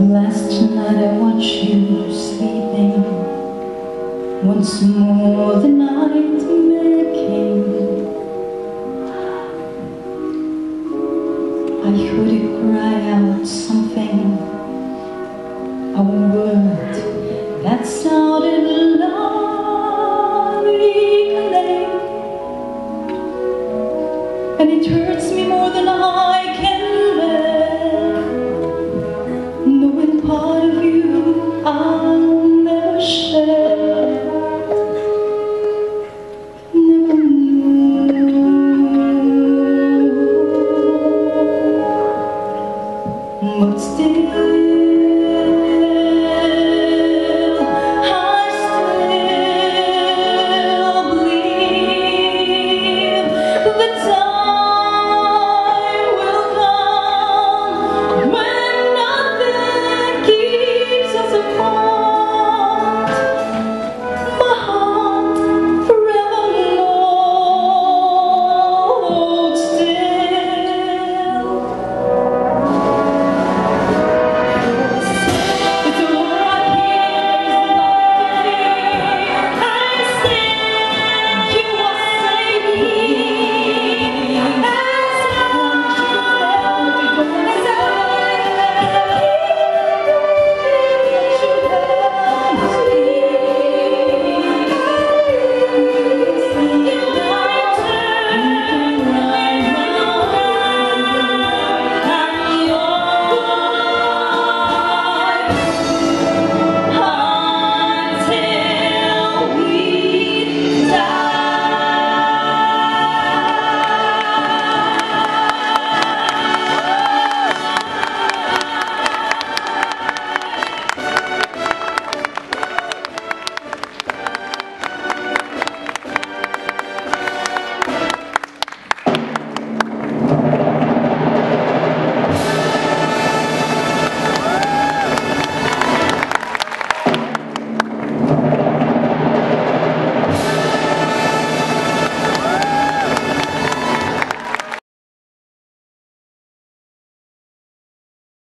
Last night I watched you sleeping. Once more the night making I heard you cry out something. A word that sounded loud